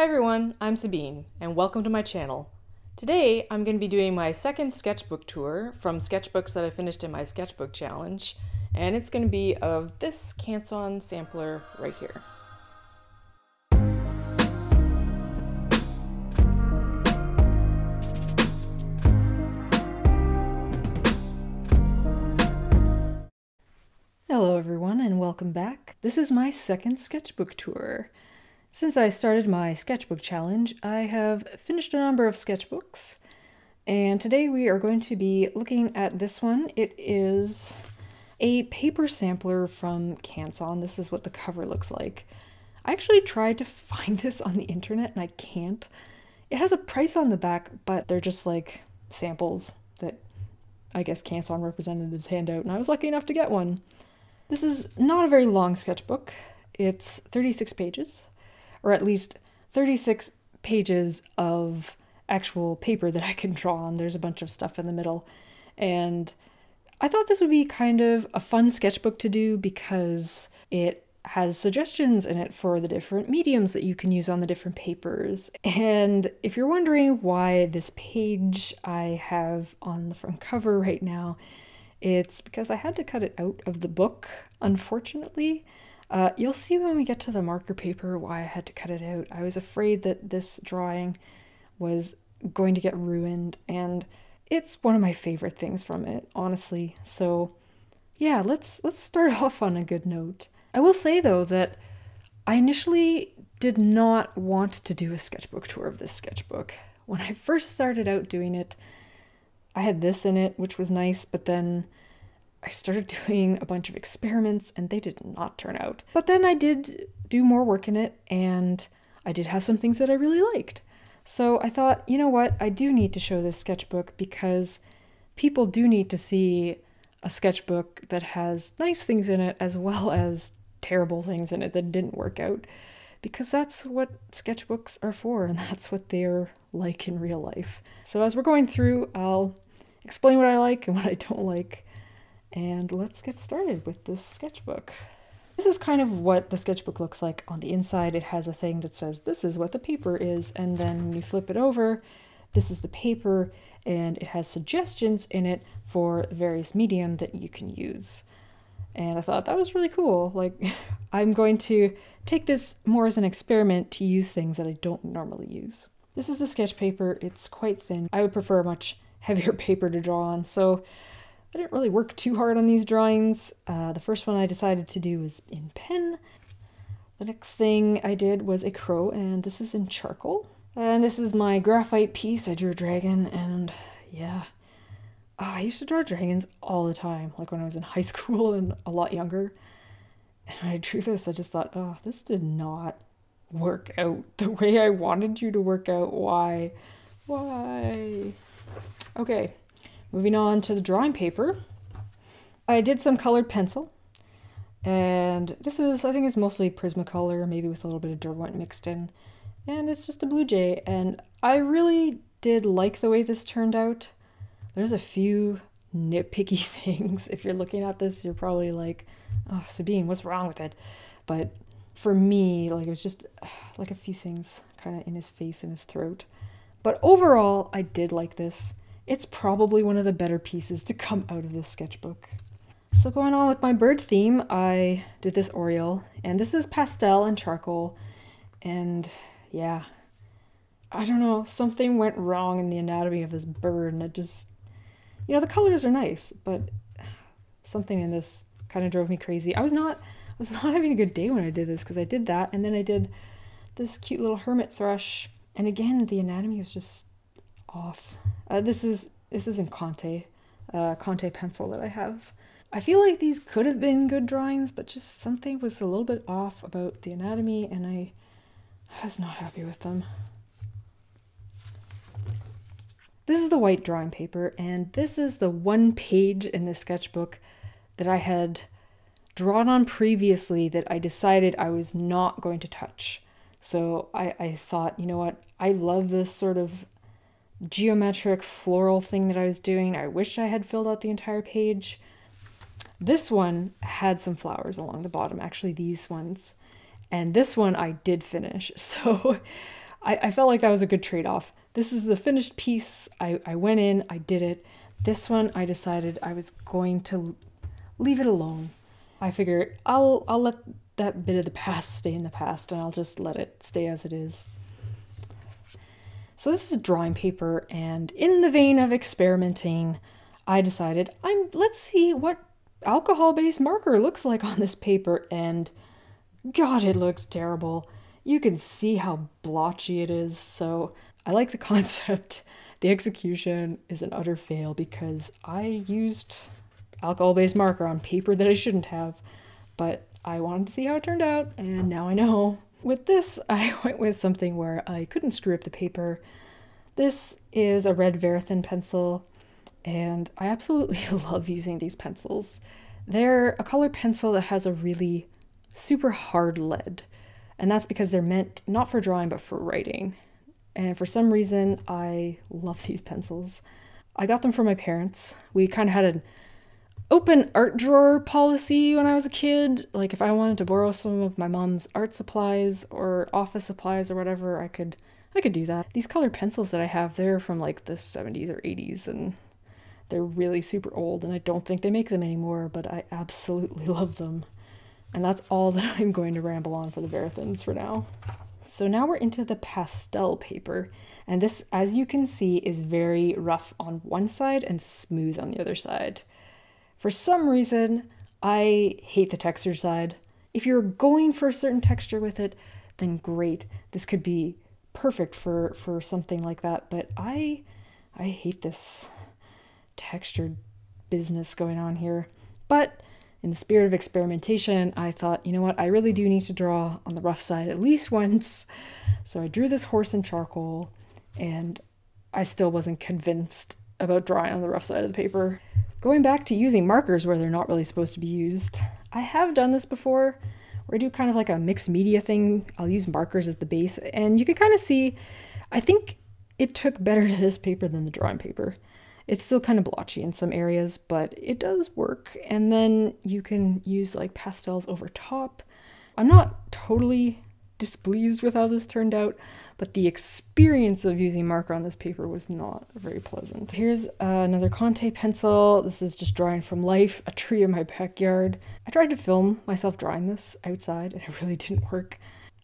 Hi everyone, I'm Sabine, and welcome to my channel. Today I'm going to be doing my second sketchbook tour from sketchbooks that I finished in my sketchbook challenge, and it's going to be of this Canson sampler right here. Hello everyone and welcome back. This is my second sketchbook tour. Since I started my sketchbook challenge, I have finished a number of sketchbooks, and today we are going to be looking at this one. It is a paper sampler from Canson. This is what the cover looks like. I actually tried to find this on the internet and I can't. It has a price on the back, but they're just like samples that I guess Canson representatives hand out, and I was lucky enough to get one. This is not a very long sketchbook. It's 36 pages or at least 36 pages of actual paper that I can draw on. There's a bunch of stuff in the middle. And I thought this would be kind of a fun sketchbook to do because it has suggestions in it for the different mediums that you can use on the different papers. And if you're wondering why this page I have on the front cover right now, it's because I had to cut it out of the book, unfortunately. Uh, you'll see when we get to the marker paper why I had to cut it out. I was afraid that this drawing was going to get ruined, and it's one of my favorite things from it, honestly. So, yeah, let's let's start off on a good note. I will say though that I initially did not want to do a sketchbook tour of this sketchbook. When I first started out doing it, I had this in it, which was nice, but then I started doing a bunch of experiments and they did not turn out. But then I did do more work in it and I did have some things that I really liked. So I thought, you know what, I do need to show this sketchbook because people do need to see a sketchbook that has nice things in it as well as terrible things in it that didn't work out. Because that's what sketchbooks are for and that's what they're like in real life. So as we're going through, I'll explain what I like and what I don't like and let's get started with this sketchbook. This is kind of what the sketchbook looks like on the inside. It has a thing that says this is what the paper is, and then when you flip it over, this is the paper, and it has suggestions in it for the various medium that you can use. And I thought that was really cool. Like, I'm going to take this more as an experiment to use things that I don't normally use. This is the sketch paper. It's quite thin. I would prefer a much heavier paper to draw on, so I didn't really work too hard on these drawings. Uh, the first one I decided to do was in pen. The next thing I did was a crow, and this is in charcoal. And this is my graphite piece. I drew a dragon, and yeah. Oh, I used to draw dragons all the time, like when I was in high school and a lot younger. And when I drew this, I just thought, oh, this did not work out the way I wanted you to work out. Why? Why? Okay, Moving on to the drawing paper, I did some colored pencil. And this is, I think it's mostly Prismacolor, maybe with a little bit of Derwent mixed in. And it's just a blue jay. And I really did like the way this turned out. There's a few nitpicky things. If you're looking at this, you're probably like, oh, Sabine, what's wrong with it? But for me, like it was just like a few things kind of in his face and his throat. But overall, I did like this. It's probably one of the better pieces to come out of this sketchbook. So going on with my bird theme, I did this Oriole, and this is pastel and charcoal, and yeah, I don't know, something went wrong in the anatomy of this bird, and it just, you know, the colors are nice, but something in this kind of drove me crazy. I was not, I was not having a good day when I did this, because I did that, and then I did this cute little hermit thrush, and again, the anatomy was just off. Uh, this is this is in Conte, uh, Conte pencil that I have. I feel like these could have been good drawings, but just something was a little bit off about the anatomy, and I, I was not happy with them. This is the white drawing paper, and this is the one page in the sketchbook that I had drawn on previously that I decided I was not going to touch. So I, I thought, you know what, I love this sort of geometric floral thing that I was doing. I wish I had filled out the entire page. This one had some flowers along the bottom, actually these ones. And this one I did finish. So I, I felt like that was a good trade off. This is the finished piece. I, I went in, I did it. This one, I decided I was going to leave it alone. I figured I'll I'll let that bit of the past stay in the past and I'll just let it stay as it is. So this is drawing paper and in the vein of experimenting, I decided I'm let's see what alcohol-based marker looks like on this paper and god it looks terrible. You can see how blotchy it is. So I like the concept. The execution is an utter fail because I used alcohol-based marker on paper that I shouldn't have, but I wanted to see how it turned out, and now I know. With this, I went with something where I couldn't screw up the paper. This is a red Verithin pencil, and I absolutely love using these pencils. They're a color pencil that has a really super hard lead, and that's because they're meant not for drawing but for writing. And for some reason, I love these pencils. I got them from my parents. We kind of had an open art drawer policy when I was a kid. Like if I wanted to borrow some of my mom's art supplies or office supplies or whatever, I could I could do that. These colored pencils that I have, they're from like the 70s or 80s and they're really super old and I don't think they make them anymore, but I absolutely love them. And that's all that I'm going to ramble on for the Verithins for now. So now we're into the pastel paper, and this, as you can see, is very rough on one side and smooth on the other side. For some reason, I hate the texture side. If you're going for a certain texture with it, then great. This could be perfect for for something like that, but I I hate this textured business going on here. But in the spirit of experimentation, I thought, you know what, I really do need to draw on the rough side at least once. So I drew this horse in charcoal, and I still wasn't convinced about drawing on the rough side of the paper. Going back to using markers where they're not really supposed to be used, I have done this before where I do kind of like a mixed media thing. I'll use markers as the base, and you can kind of see, I think it took better to this paper than the drawing paper. It's still kind of blotchy in some areas, but it does work. And then you can use like pastels over top. I'm not totally displeased with how this turned out, but the experience of using marker on this paper was not very pleasant. Here's uh, another Conte pencil. This is just drawing from life, a tree in my backyard. I tried to film myself drawing this outside and it really didn't work.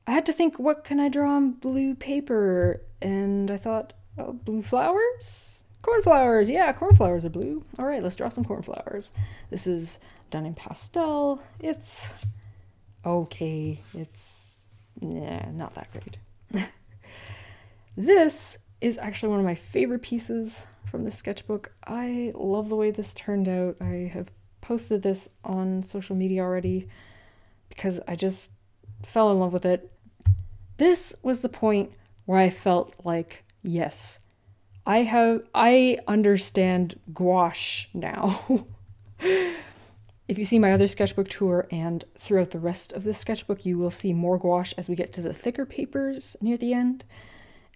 I had to think, what can I draw on blue paper? And I thought, oh, blue flowers? Cornflowers, yeah, cornflowers are blue. All right, let's draw some cornflowers. This is done in pastel. It's okay. It's, yeah, not that great. This is actually one of my favorite pieces from the sketchbook. I love the way this turned out. I have posted this on social media already because I just fell in love with it. This was the point where I felt like, yes, I have I understand gouache now. if you see my other sketchbook tour and throughout the rest of this sketchbook, you will see more gouache as we get to the thicker papers near the end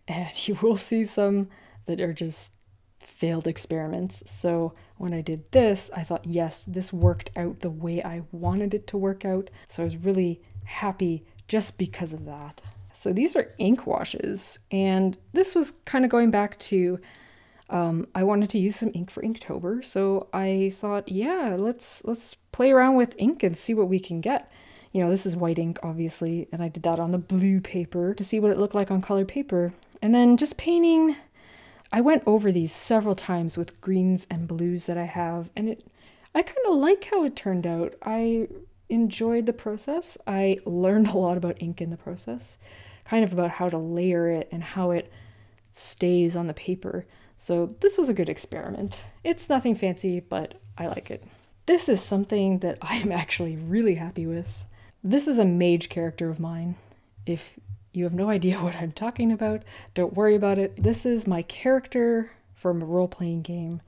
and you will see some that are just failed experiments. So when I did this, I thought, yes, this worked out the way I wanted it to work out. So I was really happy just because of that. So these are ink washes, and this was kind of going back to um, I wanted to use some ink for Inktober, so I thought, yeah, let's let's play around with ink and see what we can get. You know, this is white ink, obviously, and I did that on the blue paper to see what it looked like on colored paper. And then just painting, I went over these several times with greens and blues that I have, and it I kind of like how it turned out. I enjoyed the process. I learned a lot about ink in the process, kind of about how to layer it and how it stays on the paper. So this was a good experiment. It's nothing fancy, but I like it. This is something that I am actually really happy with. This is a mage character of mine. If you have no idea what I'm talking about, don't worry about it. This is my character from a role playing game.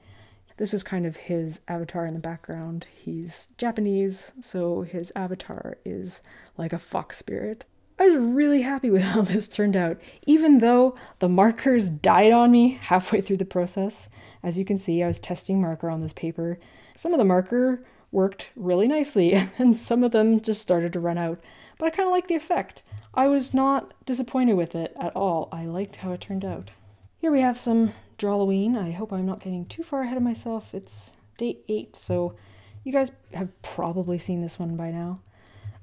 This is kind of his avatar in the background. He's Japanese, so his avatar is like a fox spirit. I was really happy with how this turned out, even though the markers died on me halfway through the process. As you can see, I was testing marker on this paper. Some of the marker worked really nicely, and some of them just started to run out, but I kind of like the effect. I was not disappointed with it at all. I liked how it turned out. Here we have some Drawloween. I hope I'm not getting too far ahead of myself. It's day eight, so you guys have probably seen this one by now.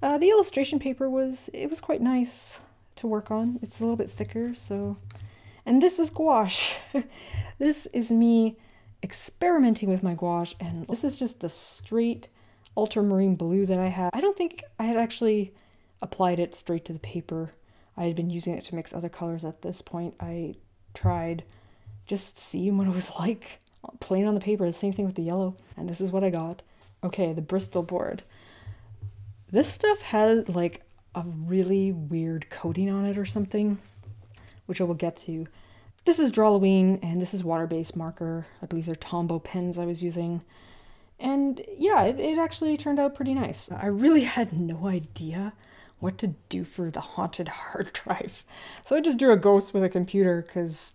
Uh, the illustration paper was, it was quite nice to work on. It's a little bit thicker, so... And this is gouache. this is me experimenting with my gouache, and this is just the straight ultramarine blue that I had. I don't think I had actually applied it straight to the paper. I had been using it to mix other colors at this point. I tried just seeing what it was like plain on the paper. The same thing with the yellow, and this is what I got. Okay, the Bristol board. This stuff had like a really weird coating on it or something, which I will get to. This is Drawloween, and this is water-based marker. I believe they're Tombow pens I was using. And yeah, it, it actually turned out pretty nice. I really had no idea what to do for the haunted hard drive. So I just drew a ghost with a computer because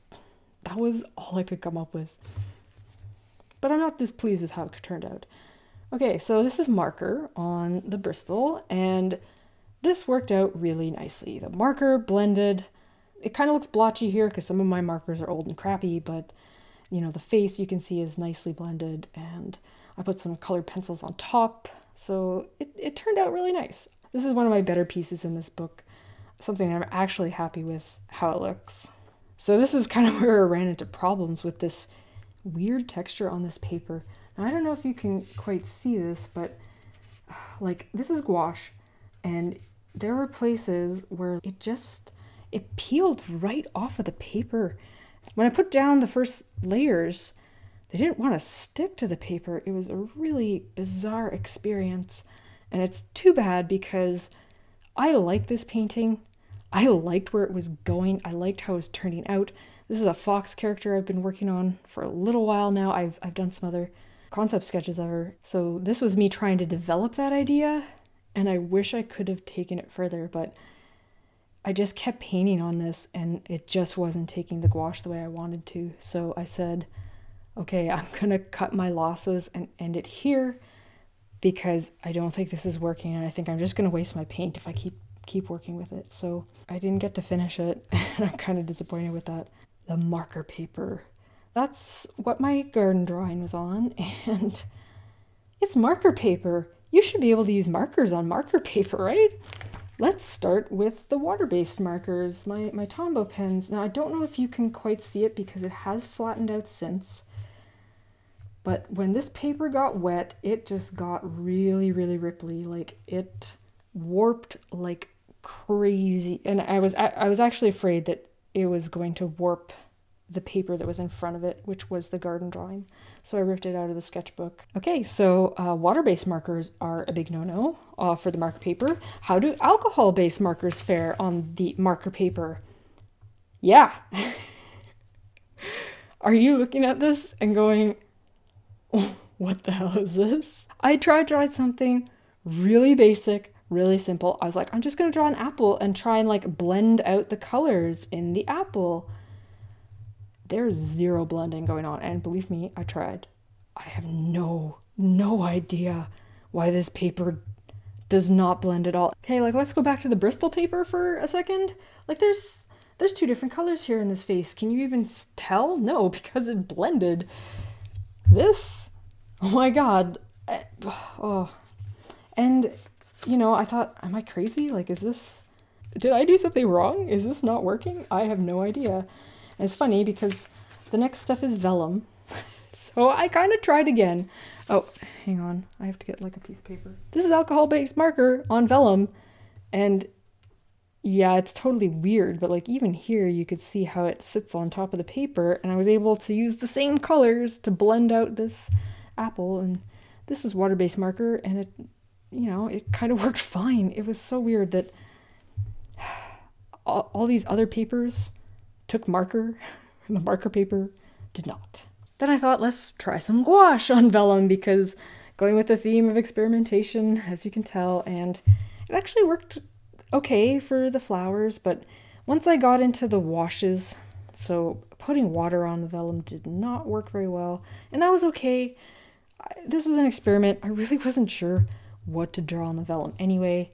that was all I could come up with. But I'm not displeased with how it turned out. Okay, so this is marker on the Bristol, and this worked out really nicely. The marker blended. It kind of looks blotchy here because some of my markers are old and crappy, but you know, the face you can see is nicely blended, and I put some colored pencils on top, so it, it turned out really nice. This is one of my better pieces in this book, something I'm actually happy with how it looks. So this is kind of where I ran into problems with this weird texture on this paper. Now I don't know if you can quite see this, but like this is gouache and there were places where it just it peeled right off of the paper. When I put down the first layers, they didn't want to stick to the paper. It was a really bizarre experience. And it's too bad because I like this painting. I liked where it was going. I liked how it was turning out. This is a Fox character I've been working on for a little while now. I've, I've done some other concept sketches of her. So this was me trying to develop that idea. And I wish I could have taken it further, but I just kept painting on this and it just wasn't taking the gouache the way I wanted to. So I said, okay, I'm gonna cut my losses and end it here because I don't think this is working and I think I'm just gonna waste my paint if I keep keep working with it. So I didn't get to finish it and I'm kind of disappointed with that. The marker paper. That's what my garden drawing was on and it's marker paper. You should be able to use markers on marker paper, right? Let's start with the water-based markers, my, my Tombow pens. Now I don't know if you can quite see it because it has flattened out since, but when this paper got wet, it just got really, really ripply. Like it warped like crazy. And I was I was actually afraid that it was going to warp the paper that was in front of it, which was the garden drawing. So I ripped it out of the sketchbook. Okay, so uh, water-based markers are a big no-no uh, for the marker paper. How do alcohol-based markers fare on the marker paper? Yeah. are you looking at this and going, what the hell is this? I tried drawing something really basic, really simple. I was like, I'm just gonna draw an apple and try and like blend out the colors in the apple. There's zero blending going on, and believe me, I tried. I have no, no idea why this paper does not blend at all. Okay, like let's go back to the Bristol paper for a second. Like there's there's two different colors here in this face. Can you even tell? No, because it blended. This? Oh my god. Oh. And you know i thought am i crazy? Like is this did i do something wrong? Is this not working? I have no idea. And it's funny because the next stuff is vellum. So i kind of tried again. Oh hang on. I have to get like a piece of paper. This is alcohol based marker on vellum. And yeah it's totally weird but like even here you could see how it sits on top of the paper and i was able to use the same colors to blend out this apple and this is water-based marker and it you know it kind of worked fine. It was so weird that all, all these other papers took marker and the marker paper did not. Then i thought let's try some gouache on vellum because going with the theme of experimentation as you can tell and it actually worked okay for the flowers but once i got into the washes so putting water on the vellum did not work very well and that was okay this was an experiment. I really wasn't sure what to draw on the vellum anyway.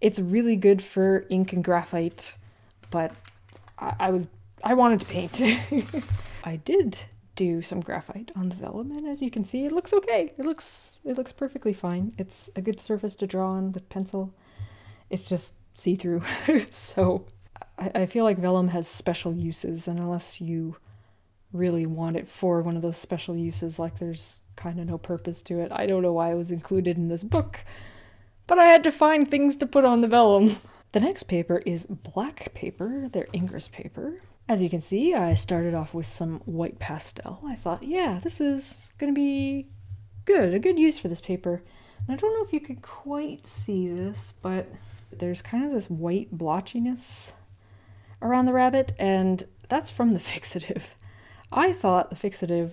It's really good for ink and graphite, but I, I was I wanted to paint. I did do some graphite on the vellum and as you can see it looks okay. It looks it looks perfectly fine. It's a good surface to draw on with pencil. It's just see-through. so I, I feel like vellum has special uses and unless you really want it for one of those special uses like there's kind of no purpose to it. I don't know why it was included in this book, but I had to find things to put on the vellum. The next paper is black paper, their Ingres paper. As you can see, I started off with some white pastel. I thought, yeah, this is to be good, a good use for this paper. And I don't know if you could quite see this, but there's kind of this white blotchiness around the rabbit, and that's from the fixative. I thought the fixative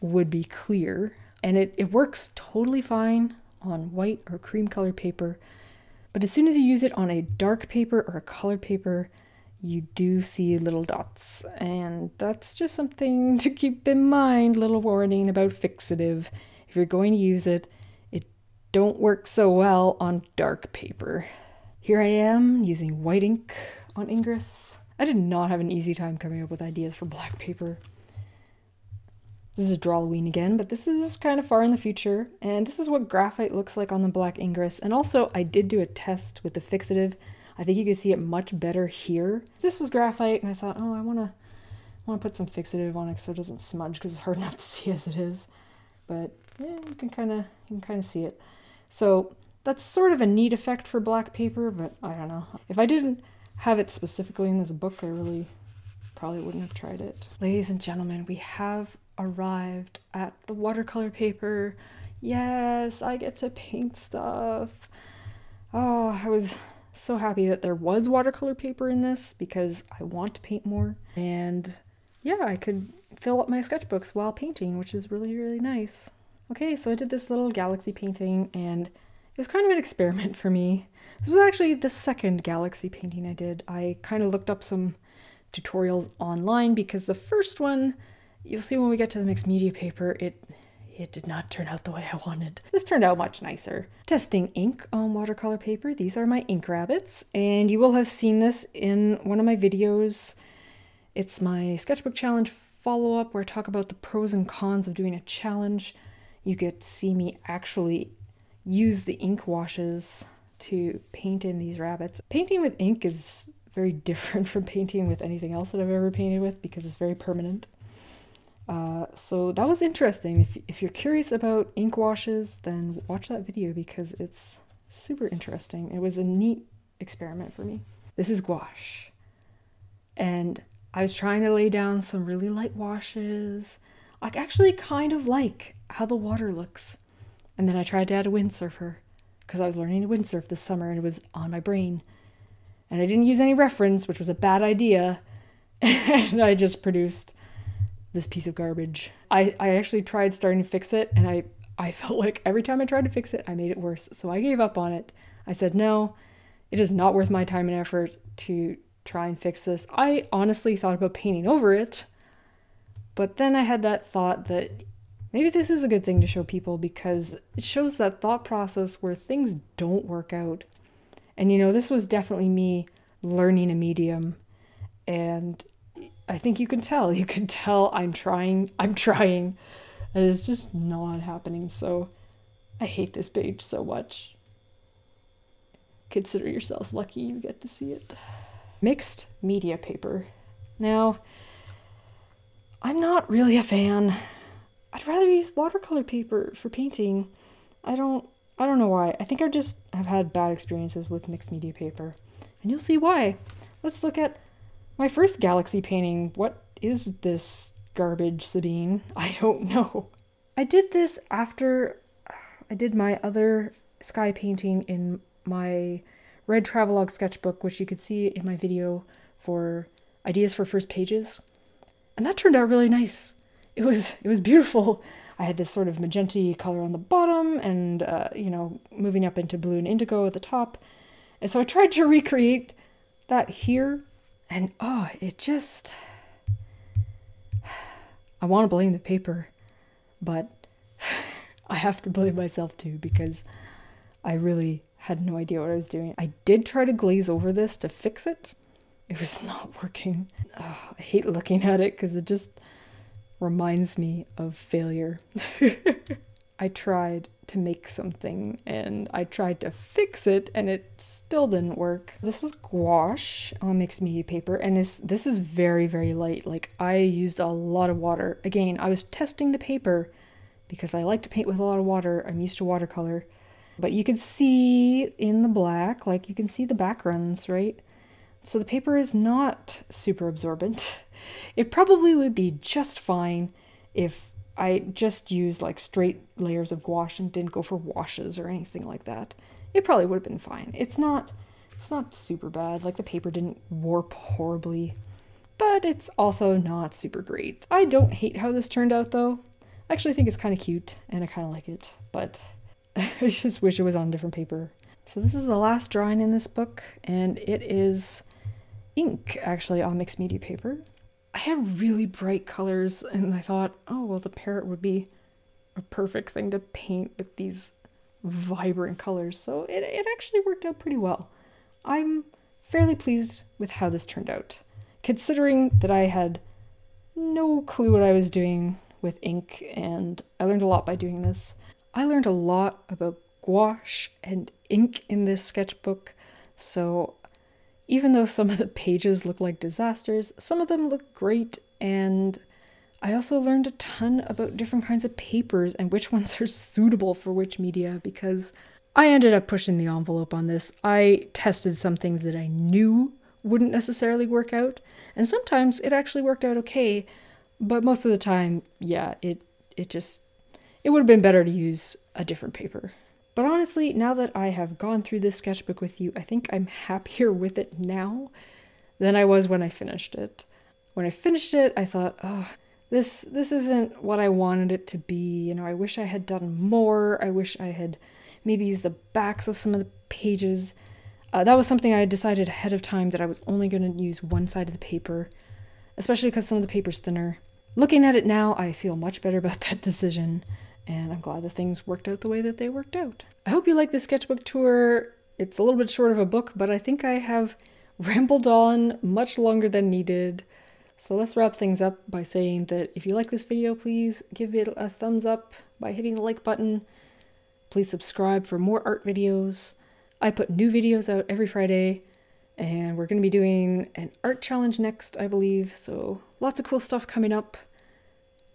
would be clear, and it, it works totally fine on white or cream color paper, but as soon as you use it on a dark paper or a colored paper, you do see little dots, and that's just something to keep in mind. Little warning about fixative. If you're going to use it don't work so well on dark paper. Here I am using white ink on Ingres. I did not have an easy time coming up with ideas for black paper. This is Drawloween again, but this is kind of far in the future, and this is what graphite looks like on the black Ingres. And also, I did do a test with the fixative I think you can see it much better here. This was graphite and I thought, oh, I want to want to put some fixative on it so it doesn't smudge because it's hard enough to see as it is. But yeah, you can kind of you can kind of see it. So that's sort of a neat effect for black paper, but I don't know. If I didn't have it specifically in this book, I really probably wouldn't have tried it. Ladies and gentlemen, we have arrived at the watercolor paper. Yes, I get to paint stuff. Oh, I was so happy that there was watercolor paper in this because I want to paint more. And yeah, I could fill up my sketchbooks while painting, which is really, really nice. Okay, so I did this little galaxy painting and it was kind of an experiment for me. This was actually the second galaxy painting I did. I kind of looked up some tutorials online because the first one, you'll see when we get to the mixed media paper, it it did not turn out the way I wanted. This turned out much nicer. Testing ink on watercolor paper. These are my ink rabbits, and you will have seen this in one of my videos. It's my sketchbook challenge follow-up where I talk about the pros and cons of doing a challenge. You get to see me actually use the ink washes to paint in these rabbits. Painting with ink is very different from painting with anything else that I've ever painted with because it's very permanent. Uh, so that was interesting. If, if you're curious about ink washes, then watch that video because it's super interesting. It was a neat experiment for me. This is gouache. And I was trying to lay down some really light washes. I actually kind of like how the water looks. And then I tried to add a windsurfer because I was learning to windsurf this summer and it was on my brain. And I didn't use any reference, which was a bad idea. and I just produced this piece of garbage. I, I actually tried starting to fix it and I, I felt like every time I tried to fix it, I made it worse. So I gave up on it. I said, no, it is not worth my time and effort to try and fix this. I honestly thought about painting over it, but then I had that thought that maybe this is a good thing to show people because it shows that thought process where things don't work out. And you know, this was definitely me learning a medium and I think you can tell. You can tell I'm trying. I'm trying. And it's just not happening. So I hate this page so much. Consider yourselves lucky you get to see it. Mixed media paper. Now, I'm not really a fan. I'd rather use watercolor paper for painting. I don't I don't know why. I think I just have had bad experiences with mixed media paper. And you'll see why. Let's look at my first galaxy painting, what is this garbage, Sabine? I don't know. I did this after I did my other sky painting in my red travelogue sketchbook, which you could see in my video for ideas for first pages. And that turned out really nice. It was it was beautiful. I had this sort of magenta color on the bottom and, uh, you know, moving up into blue and indigo at the top. And so I tried to recreate that here and oh, it just. I want to blame the paper, but I have to blame myself too because I really had no idea what I was doing. I did try to glaze over this to fix it. It was not working. Oh, I hate looking at it because it just reminds me of failure. I tried to make something and I tried to fix it and it still didn't work. This was gouache on mixed media paper and this, this is very, very light. Like I used a lot of water. Again, I was testing the paper because I like to paint with a lot of water. I'm used to watercolor. But you can see in the black, like you can see the backgrounds, right? So the paper is not super absorbent. It probably would be just fine if I just used like straight layers of gouache and didn't go for washes or anything like that. It probably would have been fine. It's not it's not super bad. Like the paper didn't warp horribly, but it's also not super great. I don't hate how this turned out though. I actually think it's kind of cute and I kind of like it, but I just wish it was on different paper. So this is the last drawing in this book and it is ink actually on mixed media paper. I had really bright colors and I thought, oh, well, the parrot would be a perfect thing to paint with these vibrant colors. So it, it actually worked out pretty well. I'm fairly pleased with how this turned out, considering that I had no clue what I was doing with ink and I learned a lot by doing this. I learned a lot about gouache and ink in this sketchbook, so even though some of the pages look like disasters, some of them look great, and I also learned a ton about different kinds of papers and which ones are suitable for which media because I ended up pushing the envelope on this. I tested some things that I knew wouldn't necessarily work out, and sometimes it actually worked out okay, but most of the time, yeah, it it just it would have been better to use a different paper. But honestly, now that I have gone through this sketchbook with you, I think I'm happier with it now than I was when I finished it. When I finished it, I thought, oh, this this isn't what I wanted it to be. You know, I wish I had done more. I wish I had maybe used the backs of some of the pages. Uh, that was something I had decided ahead of time that I was only going to use one side of the paper, especially because some of the paper's thinner. Looking at it now, I feel much better about that decision and I'm glad that things worked out the way that they worked out. I hope you like this sketchbook tour. It's a little bit short of a book, but I think I have rambled on much longer than needed. So let's wrap things up by saying that if you like this video, please give it a thumbs up by hitting the like button. Please subscribe for more art videos. I put new videos out every Friday, and we're going to be doing an art challenge next, I believe. So lots of cool stuff coming up.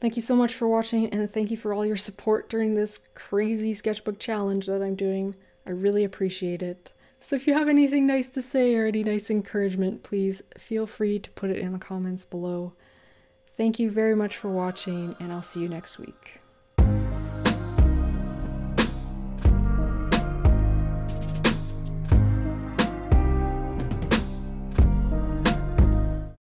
Thank you so much for watching and thank you for all your support during this crazy sketchbook challenge that I'm doing. I really appreciate it. So if you have anything nice to say or any nice encouragement, please feel free to put it in the comments below. Thank you very much for watching and I'll see you next week.